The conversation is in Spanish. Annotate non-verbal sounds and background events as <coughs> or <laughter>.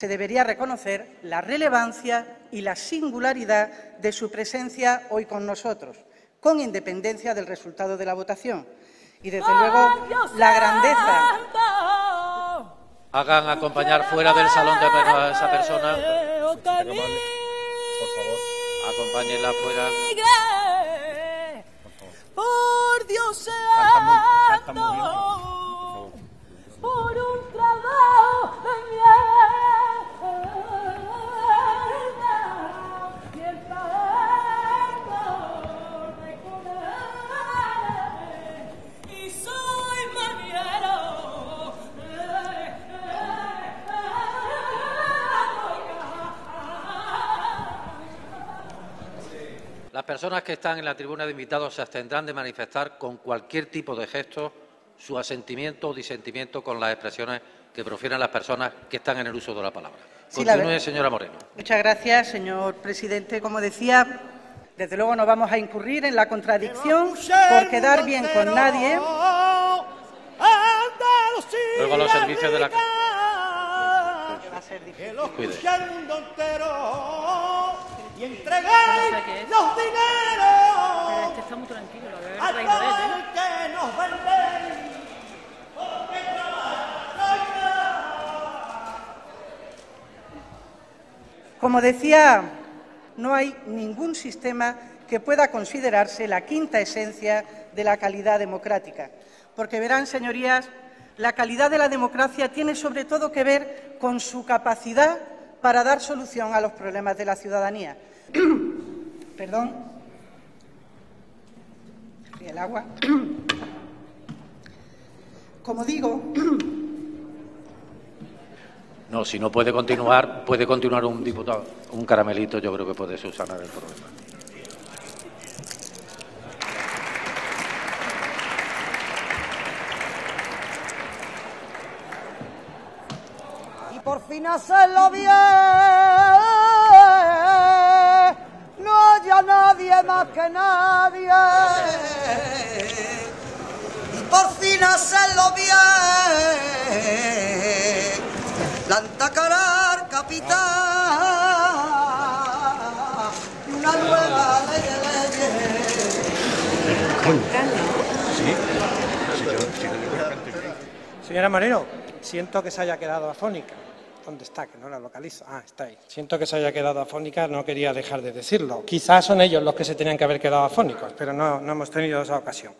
se debería reconocer la relevancia y la singularidad de su presencia hoy con nosotros, con independencia del resultado de la votación. Y, desde luego, la grandeza. Hagan acompañar fuera del salón de pleno a esa persona. Por favor, acompáñenla fuera. Por Dios santo, Las personas que están en la tribuna de invitados se abstendrán de manifestar con cualquier tipo de gesto su asentimiento o disentimiento con las expresiones que profieran las personas que están en el uso de la palabra. Sí, la Continúe, ver- señora Moreno. Muchas gracias, señor presidente. Como decía, desde luego no vamos a incurrir en la contradicción por quedar bien con nadie. Luego los servicios de la Va a ser difícil. Cuide. y dineros Este está muy tranquilo, lo debe a haber traído él, ¿eh? todo el que nos vendéis. Porque Como decía, no hay ningún sistema que pueda considerarse la quinta esencia de la calidad democrática. Porque verán, señorías, la calidad de la democracia tiene sobre todo que ver con su capacidad para dar solución a los problemas de la ciudadanía. <coughs> Perdón. El agua. <coughs> Como digo, Si no puede continuar, puede continuar un diputado. Un caramelito yo creo que puede subsanar el problema. Y por fin hacerlo bien, no haya nadie más que nadie. Y por fin hacerlo plantacarar capital, una nueva ley de leyes. Señora Moreno, siento que se haya quedado afónica. ¿Dónde está? Que no la localizo. Ah, está ahí. Siento que se haya quedado afónica, no quería dejar de decirlo. Quizás son ellos los que se tenían que haber quedado afónicos, pero no, no hemos tenido esa ocasión.